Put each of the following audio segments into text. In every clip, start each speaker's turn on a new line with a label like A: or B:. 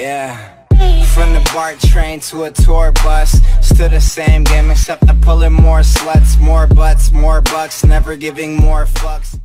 A: Yeah. From the BART train to a tour bus Still the same game except I'm pulling more sluts More butts, more bucks, never giving more fucks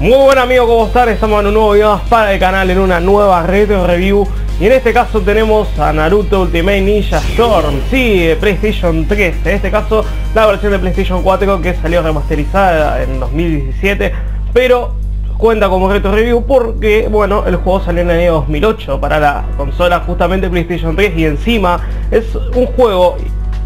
B: Muy buen amigo, ¿cómo están? Estamos en un nuevo video más para el canal, en una nueva retro review Y en este caso tenemos a Naruto Ultimate Ninja Storm Sí, PlayStation 3 En este caso la versión de PlayStation 4 que salió remasterizada en 2017 Pero cuenta como retro review porque, bueno, el juego salió en el año 2008 Para la consola justamente PlayStation 3 Y encima es un juego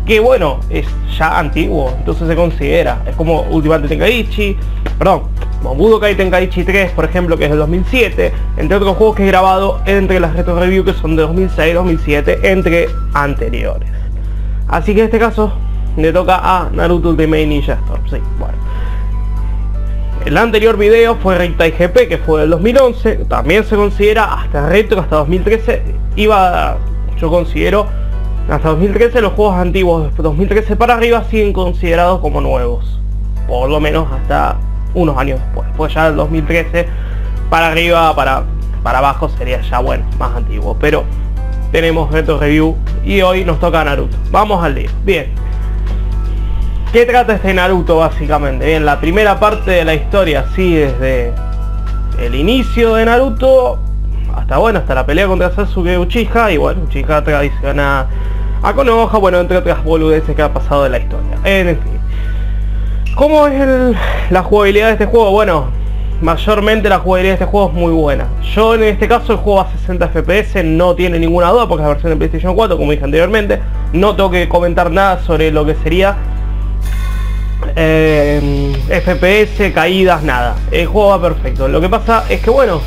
B: que bueno, es ya antiguo, entonces se considera, es como Ultimate Tenkaichi, perdón, Budokai Tenkaichi 3, por ejemplo, que es del 2007, entre otros juegos que he grabado entre las retro review que son de 2006, 2007, entre anteriores. Así que en este caso le toca a Naruto Ultimate Ninja Storm. El anterior video fue Recta GP, que fue del 2011, también se considera hasta retro, hasta 2013, iba, yo considero, hasta 2013 los juegos antiguos de 2013 para arriba siguen considerados como nuevos. Por lo menos hasta unos años después. Pues ya del 2013 para arriba, para, para abajo sería ya bueno, más antiguo. Pero tenemos retro review y hoy nos toca Naruto. Vamos al lío. Bien. ¿Qué trata este Naruto básicamente? Bien, la primera parte de la historia, sí, desde el inicio de Naruto hasta bueno, hasta la pelea contra Sasuke Uchiha y bueno, Uchiha traiciona a Konoha, bueno, entre otras boludeces que ha pasado de la historia. En fin. ¿Cómo es la jugabilidad de este juego? Bueno, mayormente la jugabilidad de este juego es muy buena. Yo en este caso el juego a 60 FPS, no tiene ninguna duda porque es la versión de PlayStation 4, como dije anteriormente. No tengo que comentar nada sobre lo que sería eh, FPS, caídas, nada. El juego va perfecto. Lo que pasa es que bueno,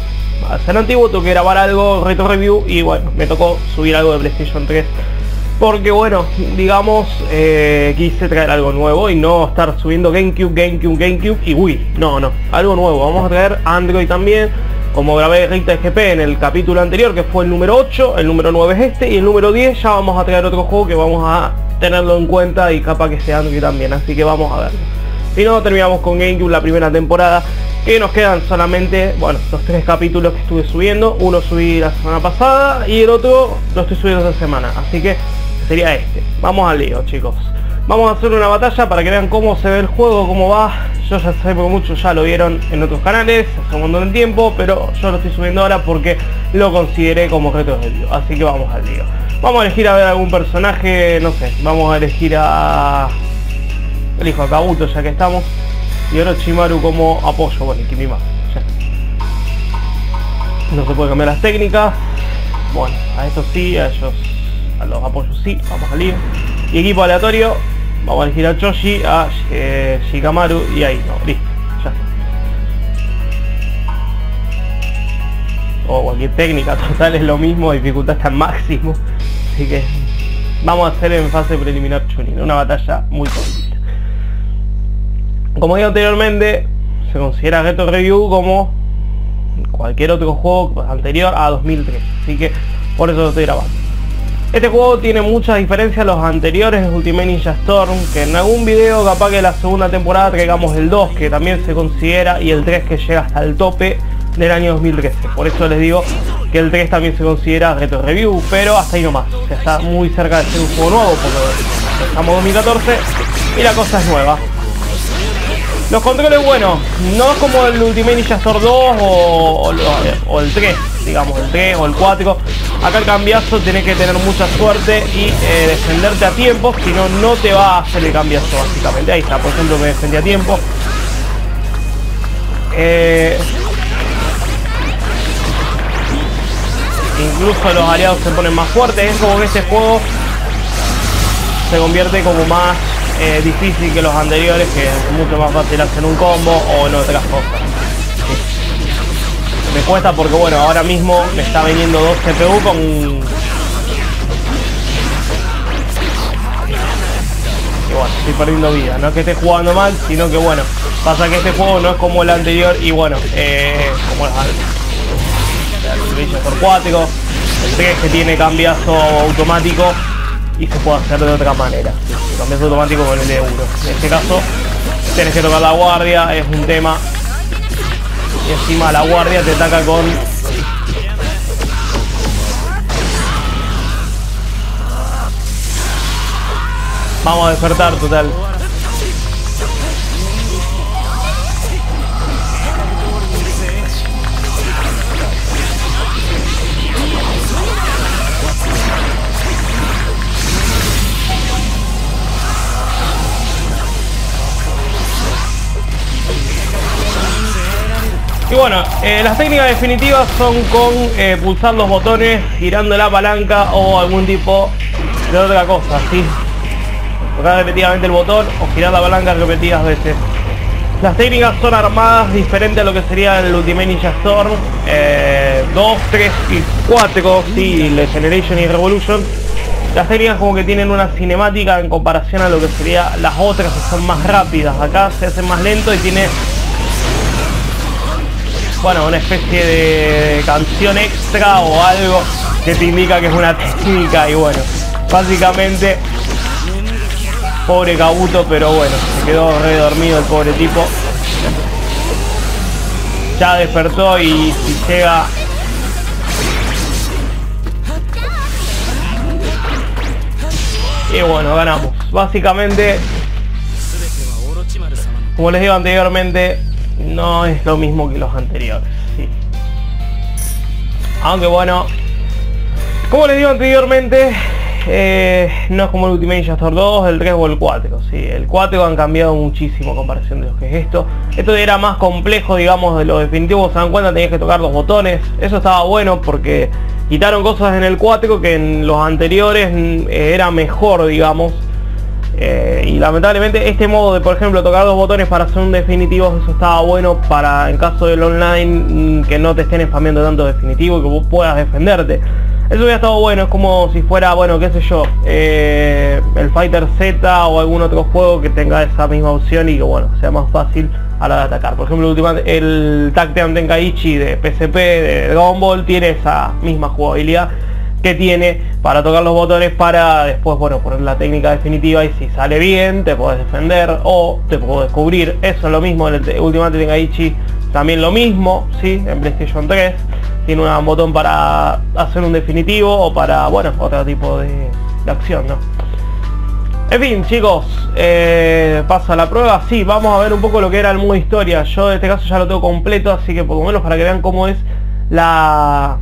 B: al ser antiguo tuve que grabar algo, retro review, y bueno, me tocó subir algo de PlayStation 3. Porque bueno, digamos, eh, quise traer algo nuevo y no estar subiendo GameCube, GameCube, GameCube y Wii. No, no, algo nuevo. Vamos a traer Android también. Como grabé Recta GP en el capítulo anterior, que fue el número 8, el número 9 es este, y el número 10 ya vamos a traer otro juego que vamos a tenerlo en cuenta y capaz que sea Android también, así que vamos a verlo. Si no, terminamos con GameCube la primera temporada, que nos quedan solamente, bueno, los tres capítulos que estuve subiendo. Uno subí la semana pasada y el otro lo estoy subiendo esta semana, así que sería este. Vamos al lío, chicos. Vamos a hacer una batalla para que vean cómo se ve el juego, cómo va. Yo ya sé porque muchos ya lo vieron en otros canales hace un montón de tiempo, pero yo lo estoy subiendo ahora porque lo consideré como retro review. Así que vamos al lío. Vamos a elegir a ver algún personaje, no sé, vamos a elegir a... Elijo a Kabuto ya que estamos. Y Orochimaru como apoyo, bueno, y Kimima. ya. No se puede cambiar las técnicas. Bueno, a estos sí, a ellos, a los apoyos sí, vamos al lío. Y equipo aleatorio, vamos a elegir a Choshi, a eh, Shikamaru y ahí, no, listo, ya está. o cualquier técnica total es lo mismo, dificultad está en máximo. Así que vamos a hacer en fase preliminar Chunin, una batalla muy cortita. Como dije anteriormente, se considera Retro Review como cualquier otro juego anterior a 2003, así que por eso lo estoy grabando. Este juego tiene muchas diferencias a los anteriores Ultimate Ninja Storm, que en algún video capaz que la segunda temporada traigamos el 2, que también se considera, y el 3 que llega hasta el tope del año 2013. Por eso les digo que el 3 también se considera retro review, pero hasta ahí nomás. O sea, está muy cerca de ser un juego nuevo, porque estamos en 2014 y la cosa es nueva. Los controles, bueno, no es como el Ultimate Ninja Storm 2 o, o, el 3, digamos, el 3 o el 4. Acá el cambiazo tenés que tener mucha suerte y eh, defenderte a tiempo, si no, no te va a hacer el cambiazo básicamente. Ahí está, por ejemplo, me defendí a tiempo. Eh, incluso los aliados se ponen más fuertes. Es como que este juego se convierte como más eh, difícil que los anteriores, que es mucho más fácil hacer un combo o en otras cosas. Me cuesta porque bueno, ahora mismo me está viniendo dos CPU con... Y bueno, estoy perdiendo vida. No es que esté jugando mal, sino que bueno, pasa que este juego no es como el anterior y bueno, eh, como el, el por cuático, el 3 que tiene cambiazo automático y se puede hacer de otra manera. Cambiazo automático con el de 1. En este caso, tienes que tocar la guardia, es un tema encima la guardia te ataca con vamos a despertar total Y bueno, eh, las técnicas definitivas son con eh, pulsar los botones, girando la palanca o algún tipo de otra cosa, ¿sí? Tocar repetidamente el botón o girar la palanca repetidas veces. Las técnicas son armadas diferente a lo que sería el Ultimate Ninja Storm 2, 3 y 4, sí, Generation y Revolution. Las técnicas como que tienen una cinemática en comparación a lo que sería las otras que son más rápidas. Acá se hacen más lento y tiene bueno, una especie de canción extra o algo que te indica que es una técnica y bueno, básicamente pobre Kabuto, pero bueno, se quedó re dormido el pobre tipo. Ya despertó y si llega y bueno, ganamos. Básicamente, como les digo anteriormente, no es lo mismo que los anteriores. Sí. Aunque bueno, como les digo anteriormente, eh, no es como el Ultimate Ninja 2, el 3 o el 4. Sí, el 4 han cambiado muchísimo a comparación de lo que es esto. Esto era más complejo, digamos, de lo definitivo. Se dan cuenta, tenías que tocar los botones. Eso estaba bueno porque quitaron cosas en el 4 que en los anteriores mm, era mejor, digamos. Eh, y lamentablemente este modo de por ejemplo tocar dos botones para hacer un definitivo eso estaba bueno para en caso del online mm, que no te estén spameando tanto definitivo y que vos puedas defenderte. Eso hubiera estado bueno es como si fuera bueno qué sé yo eh, el fighter z o algún otro juego que tenga esa misma opción y que bueno sea más fácil a la de atacar. Por ejemplo el Tactean Tenkaichi de PSP de Dragon Ball tiene esa misma jugabilidad que tiene para tocar los botones para después, bueno, poner la técnica definitiva y si sale bien te puedes defender o te puedo descubrir. Eso es lo mismo en el Ultimate Tenkaichi, también lo mismo, ¿sí? En PlayStation 3 tiene un botón para hacer un definitivo o para, bueno, otro tipo de, acción, ¿no? En fin, chicos, eh, pasa la prueba. Sí, vamos a ver un poco lo que era el modo historia. Yo en este caso ya lo tengo completo, así que por lo menos para que vean cómo es la,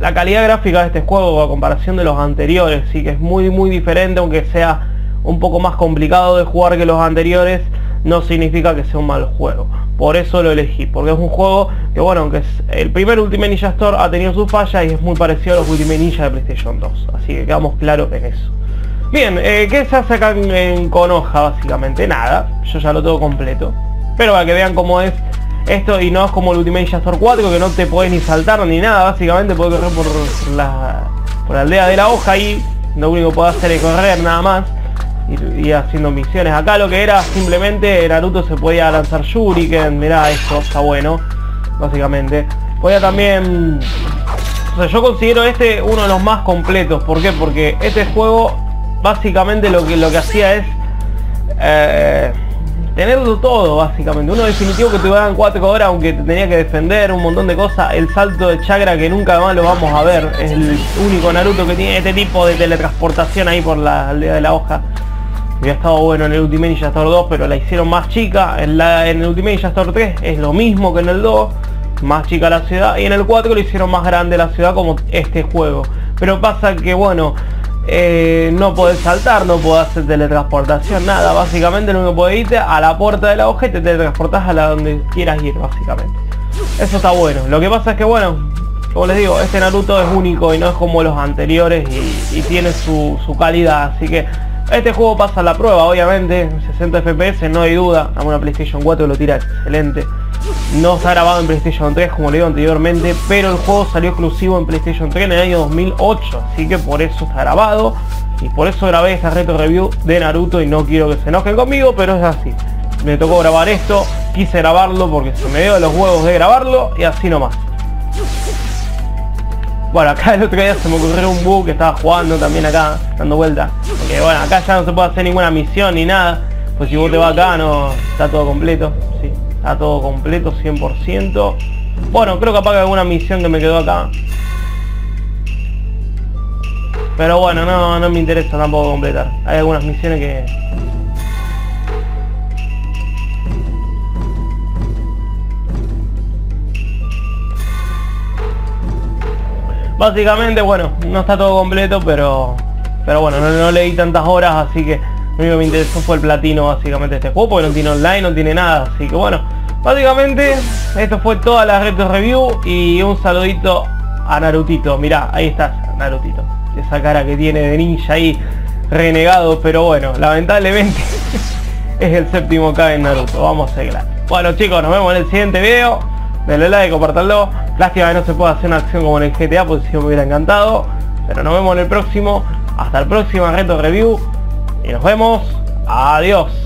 B: la calidad gráfica de este juego a comparación de los anteriores, sí que es muy muy diferente, aunque sea un poco más complicado de jugar que los anteriores, no significa que sea un mal juego. Por eso lo elegí, porque es un juego que bueno, aunque es el primer Ultimate Ninja Store ha tenido sus fallas y es muy parecido a los Ultimate Ninja de PlayStation 2. Así que quedamos claros en eso. Bien, eh, ¿qué se hace acá en, Konoha básicamente? Nada, yo ya lo tengo completo. Pero para que vean cómo es Esto y no es como el Ultimate Store 4 que no te puedes ni saltar ni nada, básicamente puedes correr por la, por aldea de la hoja y lo único que puedes hacer es correr nada más. Y, haciendo misiones. Acá lo que era simplemente Naruto se podía lanzar Shuriken, mirá esto, está bueno, básicamente. Podía también... O sea, yo considero este uno de los más completos. ¿Por qué? Porque este juego básicamente lo que, lo que hacía es... Eh, tenerlo todo básicamente. Uno definitivo que te dar 4 horas aunque te tenía que defender un montón de cosas. El salto de chakra que nunca más lo vamos a ver. Es el único Naruto que tiene este tipo de teletransportación ahí por la aldea de la hoja. Hubiera estado bueno en el Ultimate Ninja Store 2, pero la hicieron más chica. En el Ultimate Ninja Store 3 es lo mismo que en el 2. Más chica la ciudad. Y en el 4 lo hicieron más grande la ciudad como este juego. Pero pasa que bueno, eh, no podés saltar, no podés hacer teletransportación, nada. Básicamente lo único que podés irte a la puerta de la hoja y te teletransportás a la donde quieras ir, básicamente. Eso está bueno. Lo que pasa es que bueno, como les digo, este Naruto es único y no es como los anteriores y, tiene su, su, calidad. Así que este juego pasa la prueba, obviamente. 60 FPS, no hay duda. A una PlayStation 4 lo tira excelente. No está grabado en PlayStation 3 como le digo anteriormente, pero el juego salió exclusivo en PlayStation 3 en el año 2008, así que por eso está grabado y por eso grabé esta retro review de Naruto y no quiero que se enojen conmigo, pero es así. Me tocó grabar esto, quise grabarlo porque se me dio los huevos de grabarlo y así nomás. Bueno, acá el otro día se me ocurrió un bug que estaba jugando también acá, dando vuelta. Porque bueno, acá ya no se puede hacer ninguna misión ni nada. Pues si vos te vas acá no está todo completo. Está todo completo, 100%. Bueno, creo que apaga alguna misión que me quedó acá. Pero bueno, no, no me interesa tampoco completar. Hay algunas misiones que... Básicamente, bueno, no está todo completo, pero... Pero bueno, no, no leí tantas horas, así que lo único que me interesó fue el platino básicamente este juego, porque no tiene online, no tiene nada. Así que bueno, básicamente esto fue toda la retro review y un saludito a Narutito. Mirá, ahí estás, Narutito. Esa cara que tiene de ninja ahí, renegado, pero bueno, lamentablemente es el séptimo K en Naruto. Vamos a seguir. Bueno chicos, nos vemos en el siguiente video. Denle like, compartanlo. Lástima que no se pueda hacer una acción como en el GTA, porque si me hubiera encantado. Pero nos vemos en el próximo. Hasta el próximo reto review. Y nos vemos. Adiós.